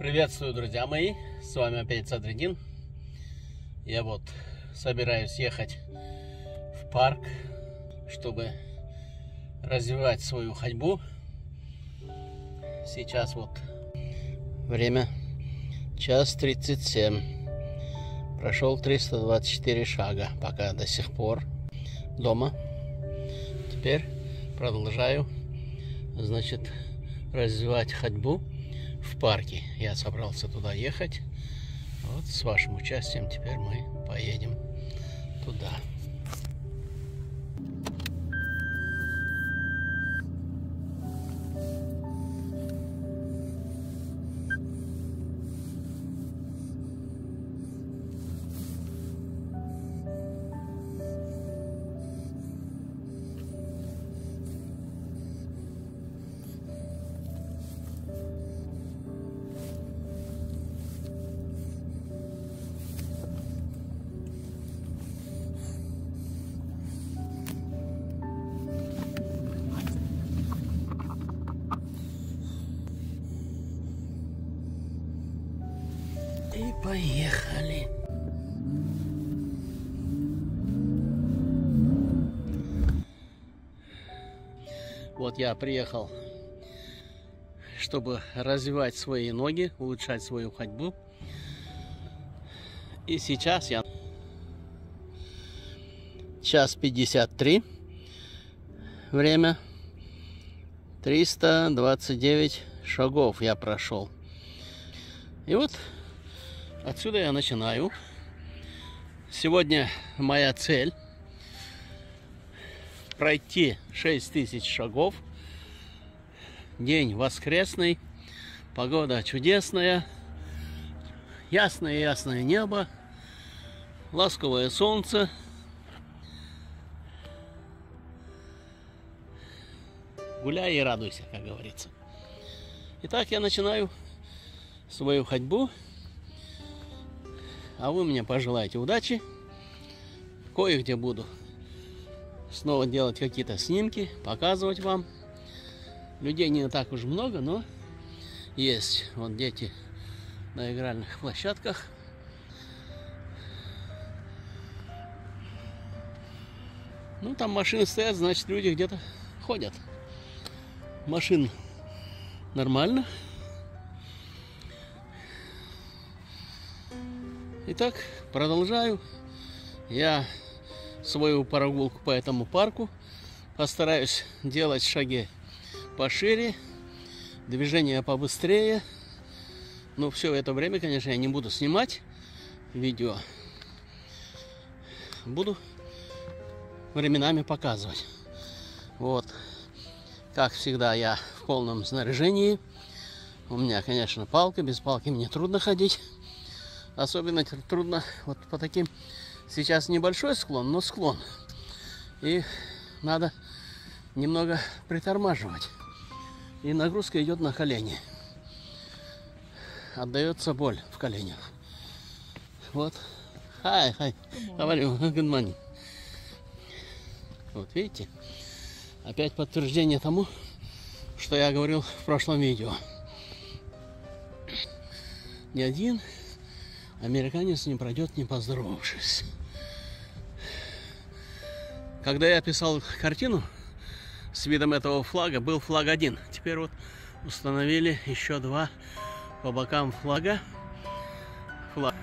Приветствую, друзья мои! С вами опять Садридин. Я вот собираюсь ехать в парк, чтобы развивать свою ходьбу. Сейчас вот время час 37. Прошел 324 шага, пока до сих пор дома. Теперь продолжаю, значит, развивать ходьбу в парке. Я собрался туда ехать. Вот с вашим участием теперь мы поедем поехали. Вот я приехал, чтобы развивать свои ноги, улучшать свою ходьбу. И сейчас я час 53 время 329 шагов я прошел. И вот Отсюда я начинаю. Сегодня моя цель пройти 6000 шагов. День воскресный, погода чудесная, ясное-ясное небо, ласковое солнце. Гуляй и радуйся, как говорится. Итак, я начинаю свою ходьбу а вы мне пожелайте удачи. Кое-где буду снова делать какие-то снимки, показывать вам. Людей не так уж много, но есть. Вот дети на игральных площадках. Ну, там машины стоят, значит, люди где-то ходят. Машин нормально. Итак, продолжаю. Я свою прогулку по этому парку постараюсь делать шаги пошире, движение побыстрее. Но все это время, конечно, я не буду снимать видео. Буду временами показывать. Вот. Как всегда, я в полном снаряжении. У меня, конечно, палка. Без палки мне трудно ходить. Особенно трудно вот по таким... Сейчас небольшой склон, но склон. И надо немного притормаживать. И нагрузка идет на колени. Отдается боль в коленях. Вот. Хай, хай. Говорю, morning. Вот видите? Опять подтверждение тому, что я говорил в прошлом видео. Ни один американец не пройдет, не поздоровавшись. Когда я писал картину с видом этого флага, был флаг один. Теперь вот установили еще два по бокам флага. Флаг.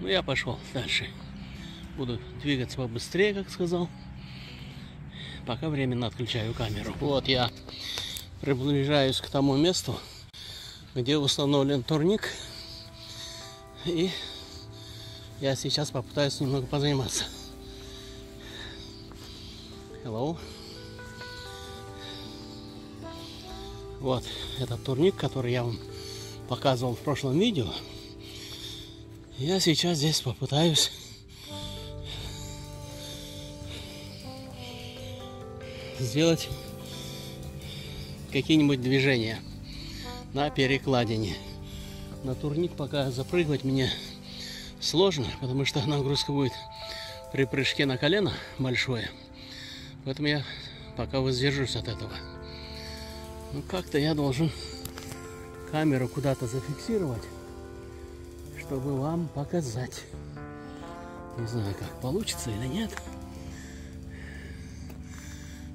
Ну, я пошел дальше. Буду двигаться побыстрее, как сказал. Пока временно отключаю камеру. Вот я приближаюсь к тому месту, где установлен турник. И я сейчас попытаюсь немного позаниматься. Hello. Вот этот турник, который я вам показывал в прошлом видео. Я сейчас здесь попытаюсь сделать какие-нибудь движения на перекладине. На турник пока запрыгивать мне сложно, потому что нагрузка будет при прыжке на колено большое. Поэтому я пока воздержусь от этого. Ну как-то я должен камеру куда-то зафиксировать, чтобы вам показать. Не знаю, как получится или нет.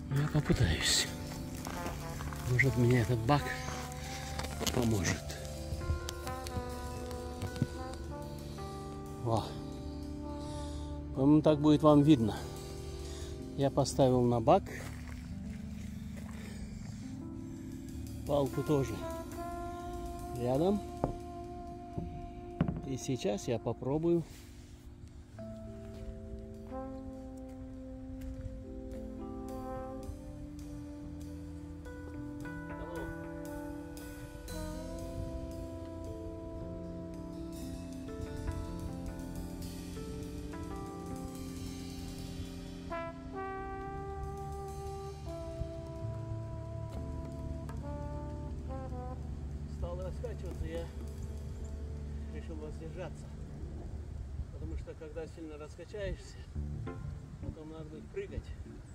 Но я попытаюсь. Может, мне этот бак поможет. Во. По-моему, так будет вам видно. Я поставил на бак. Палку тоже рядом. И сейчас я попробую воздержаться. Потому что когда сильно раскачаешься, потом надо будет прыгать.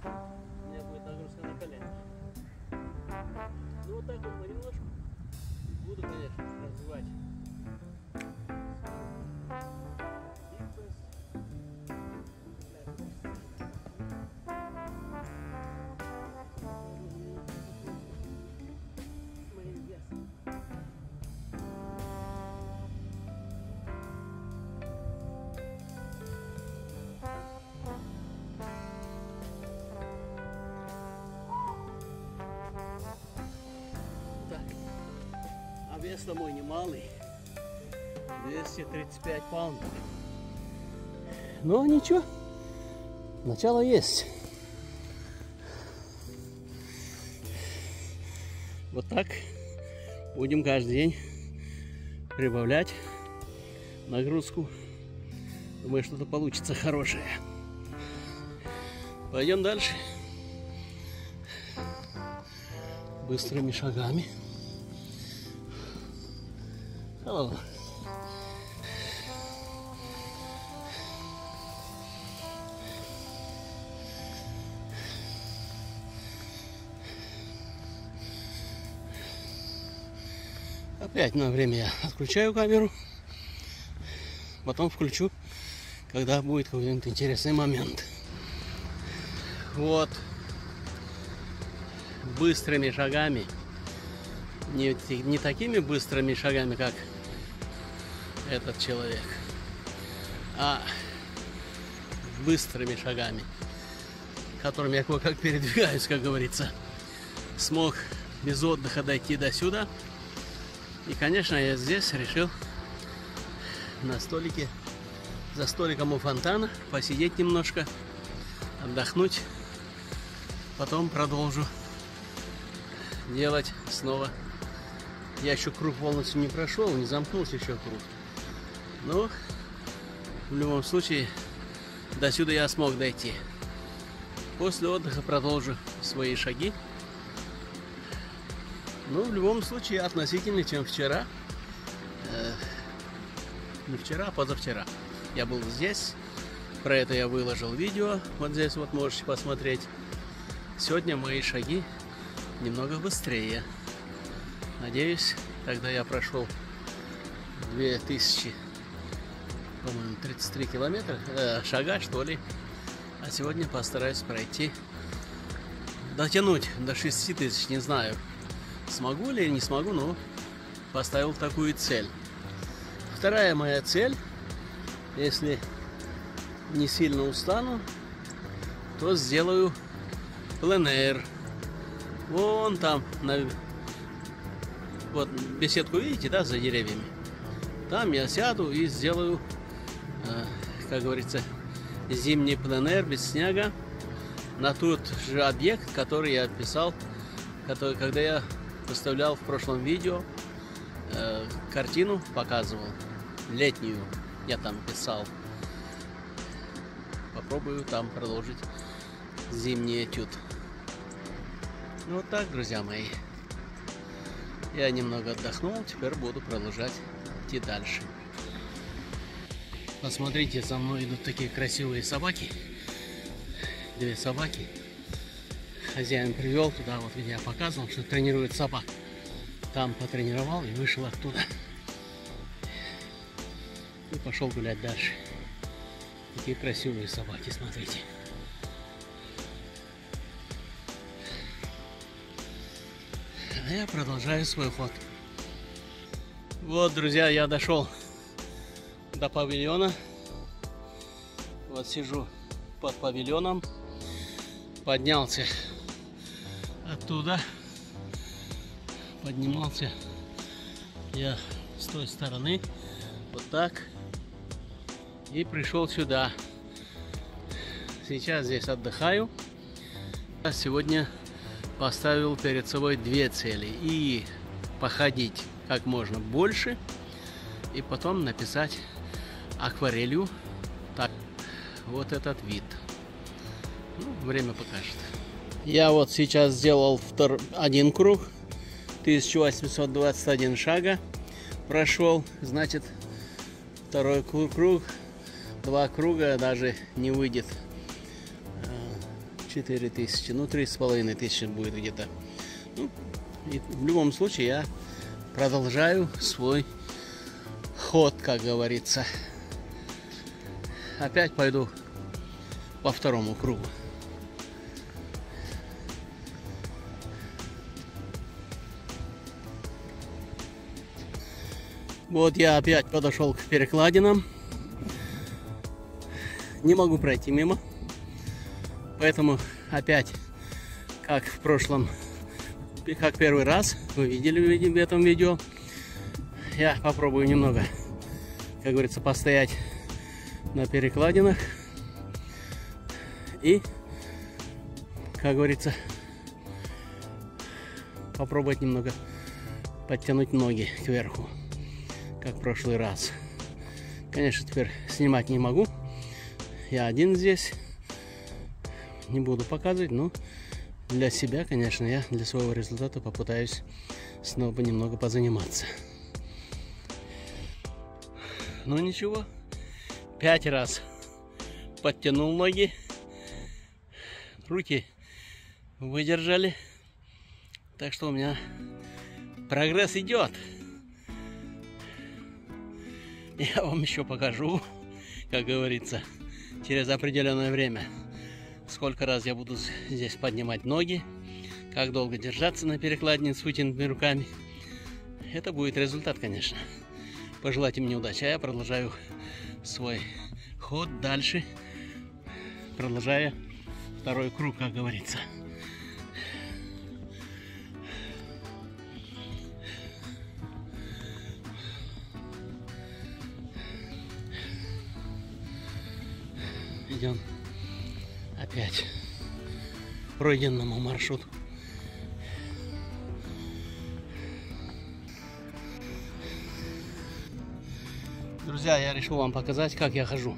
У меня будет нагрузка на колено. Ну вот так вот понемножку. Буду, конечно, развивать. Вес-то мой немалый. 235 паундов. Но ничего. Начало есть. Вот так будем каждый день прибавлять нагрузку. Думаю, что-то получится хорошее. Пойдем дальше. Быстрыми шагами. Hello. Опять на время я отключаю камеру. Потом включу, когда будет какой-нибудь интересный момент. Вот. Быстрыми шагами. Не, не такими быстрыми шагами, как этот человек, а быстрыми шагами, которыми я кое-как передвигаюсь, как говорится. Смог без отдыха дойти до сюда. И, конечно, я здесь решил на столике, за столиком у фонтана, посидеть немножко, отдохнуть. Потом продолжу делать снова. Я еще круг полностью не прошел, не замкнулся еще круг. Но в любом случае до сюда я смог дойти. После отдыха продолжу свои шаги. Ну, в любом случае, относительно, чем вчера. Э, не вчера, а позавчера. Я был здесь. Про это я выложил видео. Вот здесь вот можете посмотреть. Сегодня мои шаги немного быстрее. Надеюсь, тогда я прошел 2000, по-моему, 33 километра, э, шага, что ли. А сегодня постараюсь пройти, дотянуть до 6 тысяч, не знаю, смогу ли, не смогу, но поставил такую цель. Вторая моя цель, если не сильно устану, то сделаю пленэр. Вон там, на... вот беседку видите, да, за деревьями. Там я сяду и сделаю, как говорится, зимний пленэр без снега на тот же объект, который я описал, который, когда я выставлял в прошлом видео э, картину, показывал летнюю, я там писал. Попробую там продолжить зимний этюд. Ну вот так, друзья мои. Я немного отдохнул, теперь буду продолжать идти дальше. Посмотрите, за мной идут такие красивые собаки. Две собаки. хозяин привел туда, вот где я показывал, что тренирует собак. Там потренировал и вышел оттуда. И пошел гулять дальше. Такие красивые собаки, смотрите. А я продолжаю свой ход. Вот, друзья, я дошел до павильона. Вот сижу под павильоном. Поднялся оттуда. Поднимался я с той стороны. Вот так. И пришел сюда. Сейчас здесь отдыхаю. Сегодня поставил перед собой две цели. И походить как можно больше. И потом написать акварелью так вот этот вид. Ну, время покажет. Я вот сейчас сделал втор... один круг. 1821 шага прошел. Значит, второй круг, два круга даже не выйдет 4000, ну три с половиной тысячи будет где-то. Ну, и в любом случае я продолжаю свой ход, как говорится. Опять пойду по второму кругу. Вот я опять подошел к перекладинам. Не могу пройти мимо. Поэтому опять, как в прошлом, как первый раз, вы видели в этом видео, я попробую немного, как говорится, постоять на перекладинах. И, как говорится, попробовать немного подтянуть ноги кверху как в прошлый раз. Конечно, теперь снимать не могу. Я один здесь. Не буду показывать, но для себя, конечно, я для своего результата попытаюсь снова немного позаниматься. Ну ничего, пять раз подтянул ноги, руки выдержали. Так что у меня прогресс идет. я вам еще покажу, как говорится, через определенное время, сколько раз я буду здесь поднимать ноги, как долго держаться на перекладине с вытянутыми руками. Это будет результат, конечно. Пожелайте мне удачи, а я продолжаю свой ход дальше, продолжая второй круг, как говорится. идем опять пройденному маршруту. Друзья, я решил вам показать, как я хожу.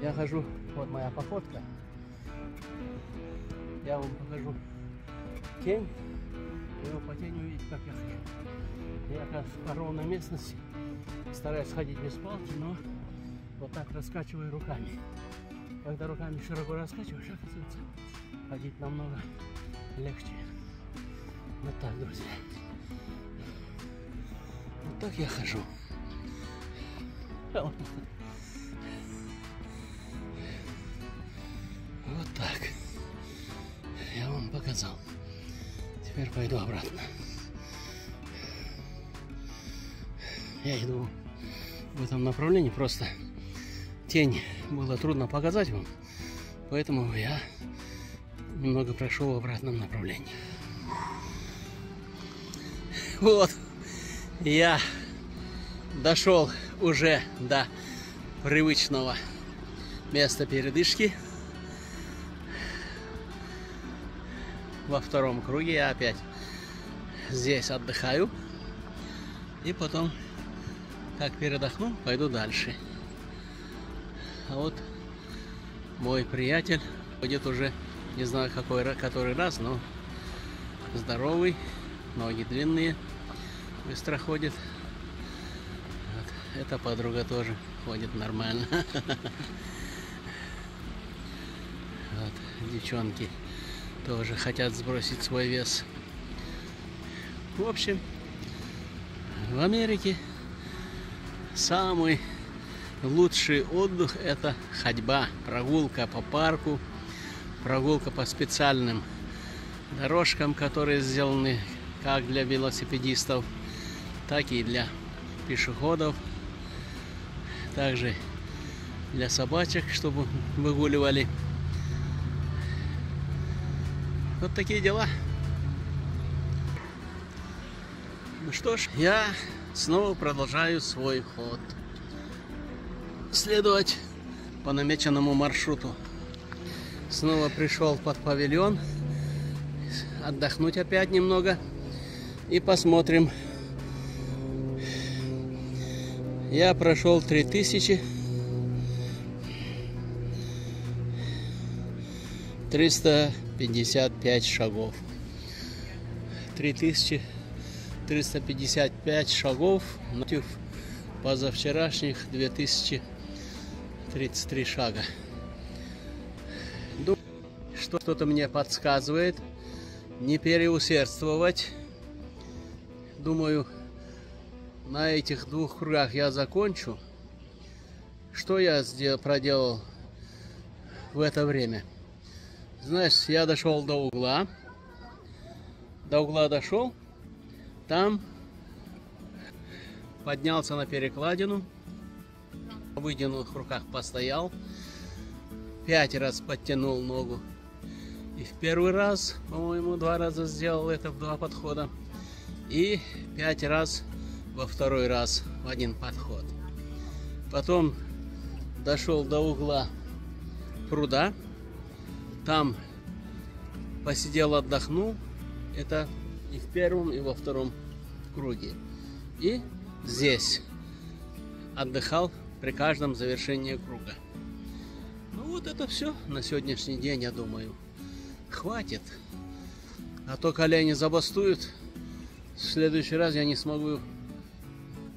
Я хожу, вот моя походка. Я вам покажу тень, вы по тени увидите, как я хожу. Я как по ровной местности стараюсь ходить без палки, но вот так раскачиваю руками. Когда руками широко раскачиваешь, оказывается, ходить намного легче. Вот так, друзья. Вот так я хожу. Вот так. Я вам показал. Теперь пойду обратно. Я иду в этом направлении просто тень было трудно показать вам, поэтому я немного прошел в обратном направлении. Вот, я дошел уже до привычного места передышки. Во втором круге я опять здесь отдыхаю. И потом, как передохну, пойду дальше. А вот мой приятель ходит уже, не знаю какой, который раз, но здоровый, ноги длинные, быстро ходит. Эта подруга тоже ходит нормально. Вот. Девчонки тоже хотят сбросить свой вес. В общем, в Америке самый лучший отдых это ходьба, прогулка по парку, прогулка по специальным дорожкам, которые сделаны как для велосипедистов, так и для пешеходов. Также для собачек, чтобы выгуливали. Вот такие дела. Ну что ж, я снова продолжаю свой ход. Следовать по намеченному маршруту. Снова пришел под павильон. Отдохнуть опять немного. И посмотрим. Я прошел 3000 355 шагов. 3355 шагов против позавчерашних 2033 шага. Что-то мне подсказывает не переусердствовать. Думаю, на этих двух кругах я закончу. Что я сделал, проделал в это время? Знаешь, я дошел до угла. До угла дошел. Там поднялся на перекладину. В вытянутых руках постоял. Пять раз подтянул ногу. И в первый раз, по-моему, два раза сделал это в два подхода. И пять раз во второй раз в один подход. Потом дошел до угла пруда там посидел, отдохнул. Это и в первом, и во втором круге. И здесь отдыхал при каждом завершении круга. Ну вот это все на сегодняшний день, я думаю. Хватит. А то колени забастуют. В следующий раз я не смогу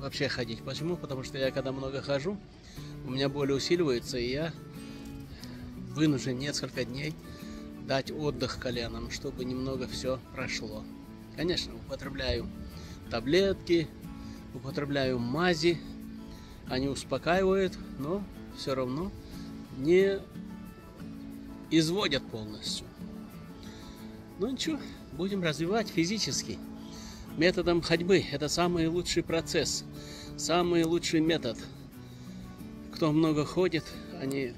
вообще ходить. Почему? Потому что я когда много хожу, у меня боль усиливается, и я вынужден несколько дней дать отдых коленам, чтобы немного все прошло. Конечно, употребляю таблетки, употребляю мази, они успокаивают, но все равно не изводят полностью. Ну ничего, будем развивать физически. Методом ходьбы. Это самый лучший процесс, самый лучший метод. Кто много ходит, они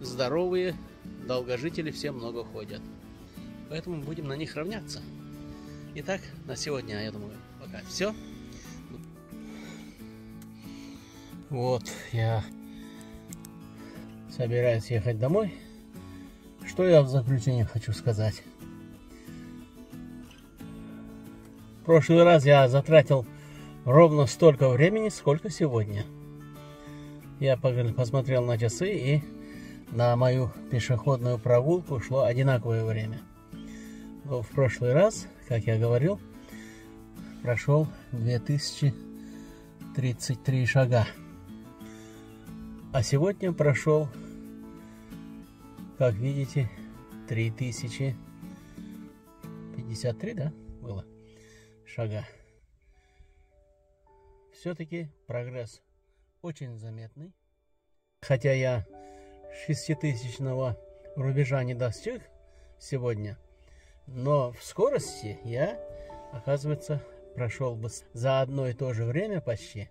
здоровые, долгожители все много ходят. Поэтому будем на них равняться. Итак, на сегодня, я думаю, пока все. Вот, я собираюсь ехать домой. Что я в заключение хочу сказать? В прошлый раз я затратил ровно столько времени, сколько сегодня. Я посмотрел на часы и на мою пешеходную прогулку шло одинаковое время. Но в прошлый раз, как я говорил, прошел 2033 шага. А сегодня прошел, как видите, 3053, да, было шага. Все-таки прогресс очень заметный. Хотя я шеститысячного рубежа не достиг сегодня, но в скорости я, оказывается, прошел бы за одно и то же время почти,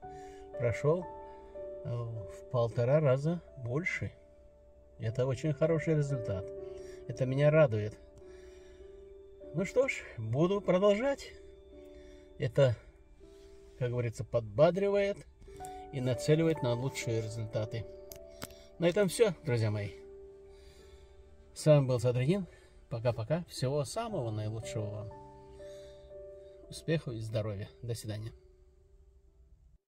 прошел э, в полтора раза больше. Это очень хороший результат. Это меня радует. Ну что ж, буду продолжать. Это, как говорится, подбадривает и нацеливает на лучшие результаты. На этом все, друзья мои. С вами был Садридин. Пока-пока. Всего самого наилучшего вам. Успехов и здоровья. До свидания.